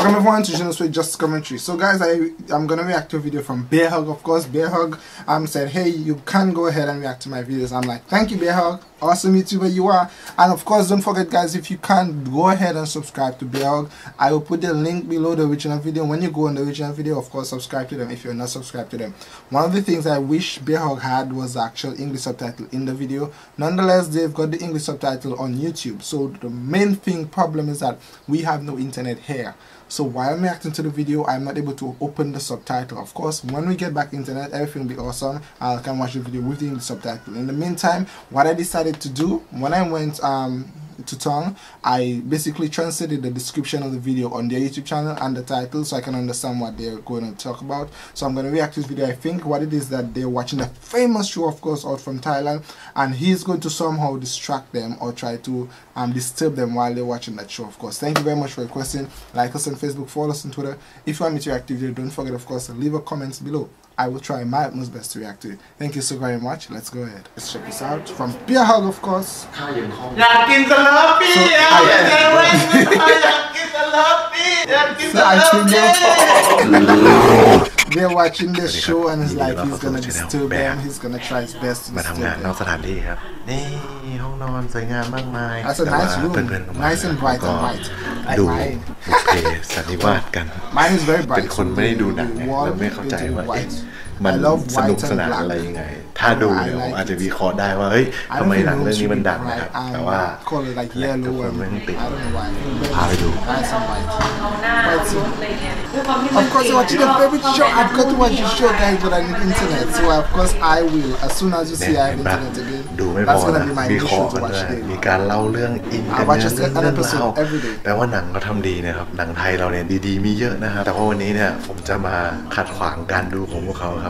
Welcome everyone to Jonas with Just Commentary. So guys, I, I'm gonna react to a video from Bear Hug, of course. Bear Hug um, said, hey, you can go ahead and react to my videos. I'm like, thank you Bear Hug awesome YouTuber you are. And of course, don't forget guys, if you can, go ahead and subscribe to Belg. I will put the link below the original video. When you go on the original video, of course, subscribe to them if you're not subscribed to them. One of the things I wish Belg had was the actual English subtitle in the video. Nonetheless, they've got the English subtitle on YouTube. So the main thing problem is that we have no internet here. So while I'm reacting to the video, I'm not able to open the subtitle. Of course, when we get back internet, everything will be awesome. I can watch the video with the subtitle. In the meantime, what I decided to do when I went um, to Tong, I basically translated the description of the video on their YouTube channel and the title so I can understand what they're going to talk about. So I'm going to react to this video. I think what it is that they're watching a famous show, of course, out from Thailand, and he's going to somehow distract them or try to um, disturb them while they're watching that show, of course. Thank you very much for requesting. Like us on Facebook, follow us on Twitter. If you want me to react to video, don't forget, of course, leave a comment below. I will try my utmost best to react to it. Thank you so very much. Let's go ahead. Let's check this out from Pia Hug, of course. So, I, they're watching the show and it's like he's gonna disturb them he's gonna try his best to disturb them นนอก them สถานที่ครับ นี่ห้องนอนสวยงามมากมาย that's a แต่ว่า nice เพื่อนๆก็ room มา nice and bright ก็ and white ดู like บุพเพสันนิวาสกัน mine mine is very bright เป็นคนไม่ได้ดูหนังเนี่ยเราไม่เข้าใจว่าเอ๊ะ white มันสนุกสนานอะไรยังไง ถ้าดูเนี่ยอาจจะวิเคราะห์ได้ว่าเฮ้ยทำไมหนังเรื่องนี้มันดังนะครับ แต่ว่าทุกคนไม่ติดพาไปดู Of c า u r s e w ดูไม่พอนะมีขอกันด้วยมีการเล่าเรื่องอินเทอร์เน็ตเรื่องเล่าแปลว่าหนังเราทำดีนะครับ หนังไทยเราเนี่ยดีๆ มีเยอะนะครับแต่ว่าวันนี้เนี่ยผมจะมาขัดขวางการดูของพวกเขาครับ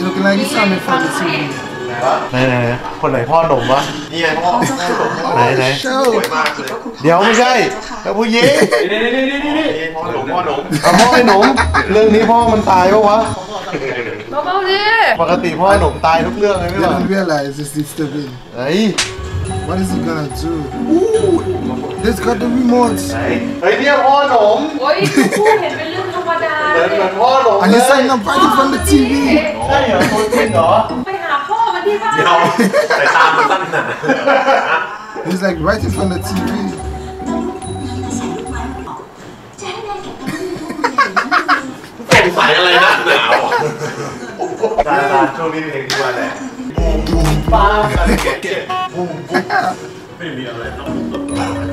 กิโลกรัมที่สามในฝันสีไหนไหนคนไหนพ่อหนุ่มวะนี่ไงพ่อไหนไหนเดี๋ยวไม่ใช่ แล้วผู้หญิงพ่อหนุ่มพ่อหนุ่มพ่อไอ้หนุ่ม เรื่องนี้พ่อมันตายปะวะเบาๆดิปกติพ่อหนุ่มตายทุกเรื่องเลยไม่หรอ realize i t สิสเตอร์บินเฮ้ย What is he gonna do? Ooh, there's got to be more. เฮ้ย e y d e a พ่อหนุ่มโอ้ยพูดเห็นเปรอันนี้ใส่น้ำไฟที่ฟันทีวีใช่เหรอคนจริงเหรอไปหาพ่อมาที่บ้านใส่ตามันตั้งนาน He's like right in front of the TV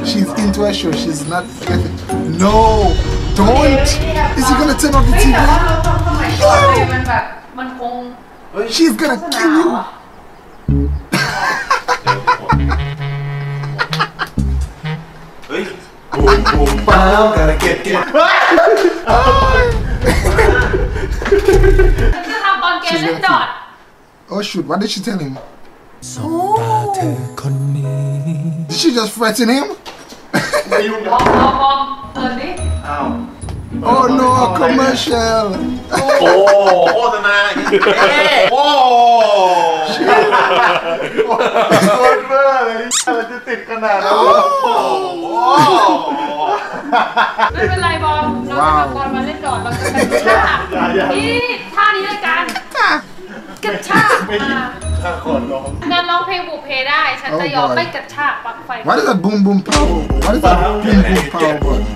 She's into a show, she's not no don't. Is he gonna turn off the TV? No. She's gonna kill you. oh shoot, what did she tell him? Did she just threaten him? ้าว Oh no commercial โอ้โฆษณาเอโอ้โอเลยจะติดขนาดนั้นโอ้โหไม่เป็นไรบอมเราจะทำบอลมาเล่นอเราจะท่านี่ท่านี้ยกันกระชากไม่ได้ถ้าขอร้องนางร้องเพลงบุพเพได้ฉันจะยอมไม่กระชากปลั๊กไฟ What is that boom boom power? What is that boom boom power?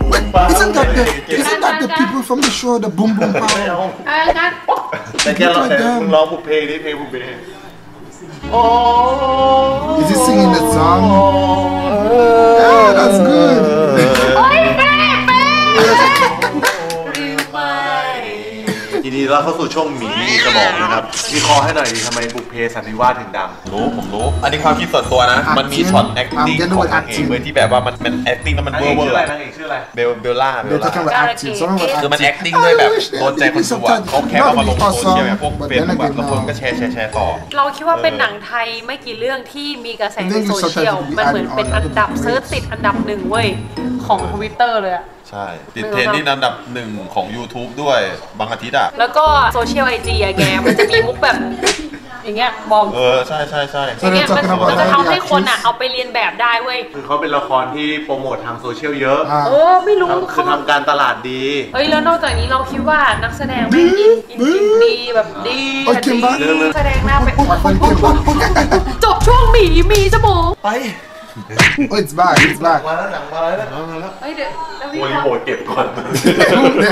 Wait, isn't that the isn't that the people from the show the boom boom power? เอองั้นแต่แกร้องแต่มึงร้องบุพเพนี่เพลงบุพเพ Oh. Is he singing that song? Yeah, that's good. Oh, baby. ทีนี้เราเข้าสู่ช่วงหมีมีสมองนะครับมีคอให้หน่อยดีทำไมบุกเพสันนิวาสถึงดังรู้ผมรู้ อันนี้ความคิดส่วนตัวนะ มันมีช็อต acting ของนางเอกเลยที่แบบว่ามันป็น acting แล้วมันเวอร์เวอร์นางเอกชื่ออะไรเบลเบลล่าเบลล่า talking a คือมัน acting. งด้วยแบบโดนใจคนดูอะเขาแค่เอามาลงโซเชียลแบบพวกเฟ็นแบกอะแล้วคนก็แชร์แชร์แชร์ต่อเราคิดว่าเป็นหนังไทยไม่กี่เรื่องที่มีกระแสในโซเชียลมันเหมือนเป็นอันดับเซิร์ชติดอันดับหนึ่งเว้ยของทวิตเตอร์เลยอะช่ ติดเทรนด์ที่อันดับหนึ่งของ YouTube ด้วยบางอาทิตย์อะแล้วก็โซเชียลไอจีอะแก มันจะมีมุกแบบอย่างเงี้ยบอก เออ ใช่ใช่ใช่อย่างเงี้ยมันจะทำให้คนอ่ะ เอาไปเรียนแบบได้เว้ย คือเขาเป็นละครที่โปรโมททางโซเชียลเยอะเออไม่รู้คขาคือทำการตลาดดี เอ้ยแล้วนอกจากนี้เราคิดว่านักแสดงดีอินจริงดีแบบดีดีแสดงหน้าไปจบช่วงหมีมีจมูกไปโอ้ย i t า back i มาแล้วหนังมาแล้วมาแล้วเฮ้ยเดี๋ยวแวพโอดเก็บก่อน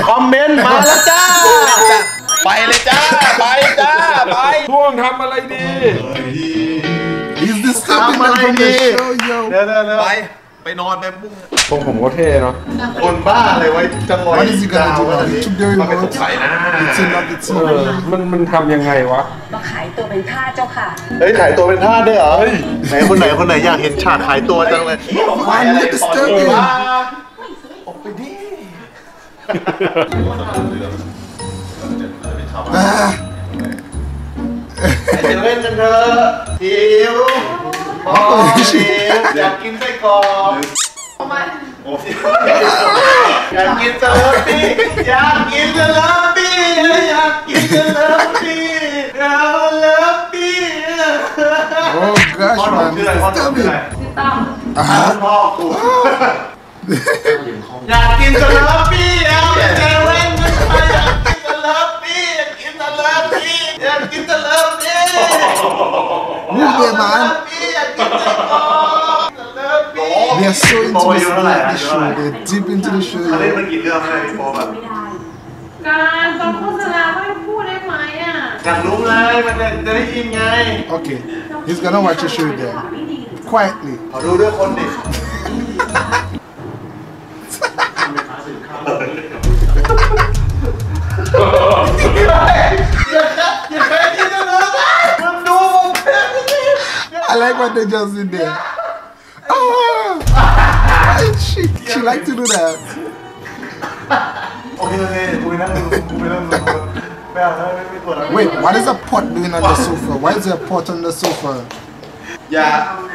คอมเมนต์มาแล้วจ้าไปเลยจ้า ไปจ้า ไปช่วงทำอะไรดี Is this s o m i n g I'm gonna show y o เดี๋ยวเดี๋ยวไปไปนอนไปบุ้งทรงผมก็เท่เนาะคนบ้าอะไรไว้จังะลยดาวอะไรมาเป็นสส่ยนะมันมันทำยังไงวะมาขายตัวเป็นทาสเจ้าค่ะ เฮ้ยขายตัวเป็นทาาได้เหรอไหนคนไหนคนไหนอยากเห็นฉากขายตัวจังเลยมายอะไรตอนนีวะออกไปดิไปเล่นกันเถอะหิวพอหิวอยากกินไส้ของมันอยากกินสลัดปี้อยากกินสลัดปี้อยากกินสลัดปี้อยากกินสลัดปี้โอ้ gosh man คืออะไรพ่อคือตั้มพ่อกูอยากกินสลัดปี้เอาไปเจอเว้นอยากกินสลัดปี้อยากกินสลัดปี้อยากกินสลัดปี้ Muy bien, man. They are so oh, intimately in the show. They're deep into the show. เขาเล่นมากี่เรื่องแล้วเนี่ยพี่โป๊ปอะการตอนโฆษณาไม่พูดได้ไหมอ่ะอยากรู้ไงมันจะจะได้ยินไง Okay, he's gonna watch a show there. Quietly. ขอดูด้วยคนดิ I like what they just did there. she likes to do that โอเคโอเคกูไปนั่งดูกูไปนั่งดูไม่เอาไม่ไม่ปวดแล้ว wait what is a pot doing on the sofa why is there a pot on the sofa อย่า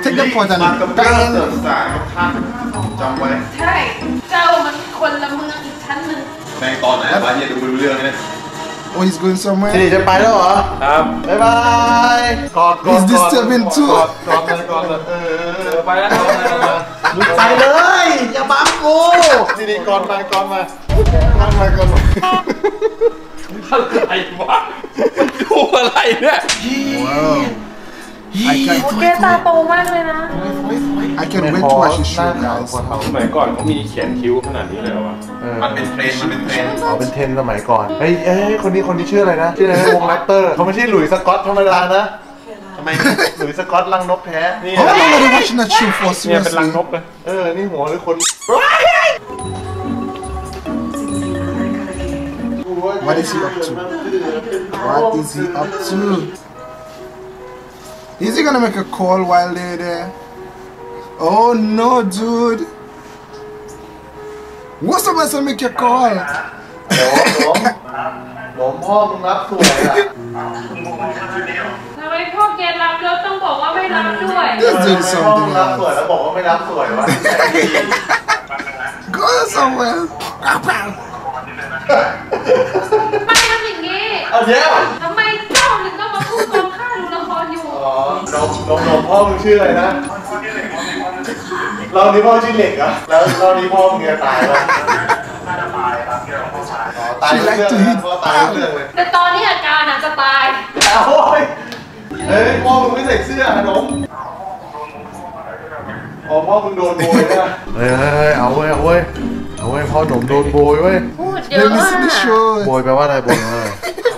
take the pot and กำลังเสริมสายท่านจำไว้ใช่เจ้ามันคนละเมืองอีกชั้นหนึ่งแม่งตอนไหนวะเนี่ยดูไม่รู้เรื่องเลย Oh, he's going somewhere. สิริจะไปแล้วเหรอครับบ๊ายบายกอดกอด He's disturbing too. กอดกอดกอดเออไปแล้วไปเลยอย่าบังกูดีดีก่อนมาก่อนมาก่อนมาก่อนมาอะไรวะดูอะไรเนี่ยโอเคตาโตมากเลยนะไอ a n t w a น t to watch his s h o สมัยก่อนเขา มีเขียนคิ้วขนาดนี้เลยวะ มันเป็นเทรนมันเป็นเทรนอ๋อเป็นเทรนสมัยก่อนเฮ้ยเอ้ยคนนี้ คนนี้ชื่ออะไรนะ ชื่ออะไระวงแรปเตอร์ เขาไม่ใช่หลุยส์สกอตธรรมดานะทำไม หลุยส์สกอตลังนกแพ้ นี่เป็นลังนกเลยเออ นี่หัวหรือคน What is he up to? What is he up to? Is he gonna make a call while they're there? Oh no, dude! What's the best to make a call? no This dude is พ่อ something รับสวย else. แล้วบอกว่าไม่รับสวยวะ Go somewhere. เอาเดียวทำไมเจ้าถึงต้องมาพูดความข้าดูละครอยู่อ๋อน้องน้องน้องพ่อมึงชื่ออะไรนะเรานี่พ่อชื่อเหล็กเหรอแล้วเรานี่พ่อมึงจะตายแล้วาจะตายแรับเกื่วพ่อชายอตายเรื่องนพ่อตาย แต่ตอนนี้อาการน่จจะตายเอโอ้ยเฮ้ยพ่อมึงไม่ใส่เสื้อขนมอ๋อพ่อมึงโดนโบยนะเฮ้ยเอาเว้ยเอาเว้ยเอาไว้พ่อหนุ่มโดนโบยเว้ยพูดเยอะมากโบยแปลว่าอะไรโบย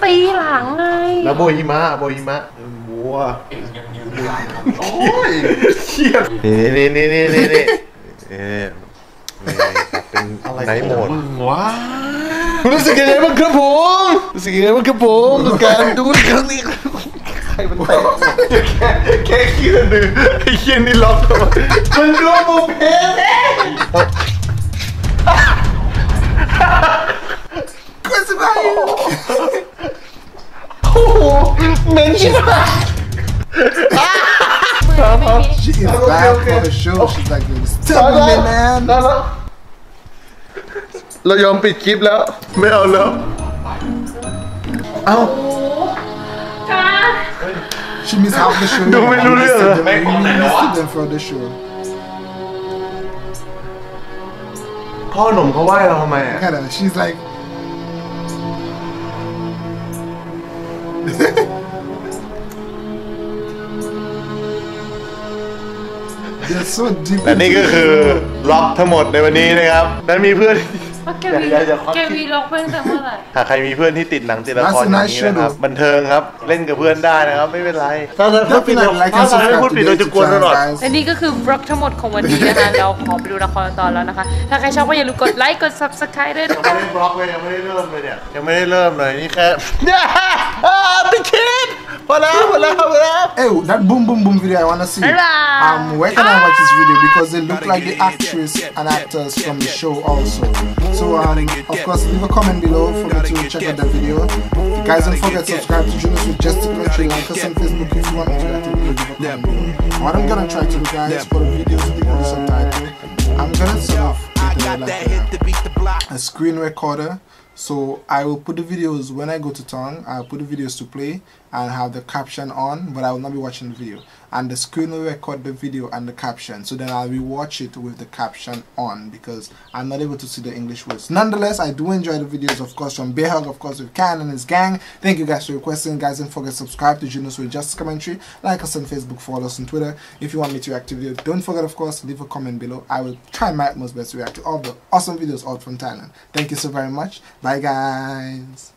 ปีหลังไงแล้วโบยหิมะโบยหิมะบัวอ้ยเชี่ยนี่นี่นี่นี่นี่เป็นไนไ์โหมดว้ารู้สึกยังไงบ้างครับผมรู้สึกยังไงบ้างครับผมกับการดูครั้งนี้ใครมันแตกแค่ขี้ระดือไอ้เชี้ยนี่ล็อกมันดู้มเพล She's back! uh-huh. She is okay, back okay. for the show. Okay. She's like, stop me, man. No, no. เรายอมปิดคลิปแล้วไม่เอาแล้วเอ้าชิมิสเอาเดชูดูไม่รู้เรื่องเลยไม่ของไหนแล้ววะ for the show พ่อหนุ่มเขาไหว้เราทำไมอ่ะ she's like สุดและนี่ก็คือล็อกทั้งหมดในวันนี้นะครับและมีเพื่อนเแกวีล็อกเพื่อนแต่เมื่อไหร่หากใครมีเพื่อนที่ติดหนังติดละครอย่างนี้นะครับ บันเทิงครับ เล่นกับเพื่อนได้นะครับไม่เป็นไร ถ้าเ้าพูดผิดเราไม่พูดผิดเราจะกวนตลอดและนี่ก็คือบล็อกทั้งหมดของวันนี้นะคะเราขอไปดูละครตอนแล้วนะคะ ถ้าใครชอบก็อย่าลืมกดไลค์กดซับสไครต์ด้วยนะคะยังไม่ได้บล็อกเลยยังไม่ได้เริ่มเลยเนี่ยยังไม่ได้เริ่มเลยนี่แค่เนี่ยิปคิด Hola, hola, hola. Hey, that boom boom boom video I wanna see. I'm um, working I watch this video ah. because they look like the actress and actors from the show also. So um, of course leave a comment below for me to check out that video. You guys don't forget to subscribe to Junos with Just the Country, like us on Facebook if you want to do that video. What I'm gonna try to do guys for the videos with the subtitle. I'm gonna start off like a screen recorder so I will put the videos when I go to town I'll put the videos to play and have the caption on but I will not be watching the video and the screen will record the video and the caption so then I'll rewatch it with the caption on because I'm not able to see the English words nonetheless I do enjoy the videos of course from Bear Hug of course with Can and his gang thank you guys for requesting guys don't forget to subscribe to Juno's with Justice Commentary like us on Facebook follow us on Twitter if you want me to react to video don't forget of course leave a comment below I will try my utmost best to react to all the awesome videos out from Thailand thank you so very much Bye Bye, guys.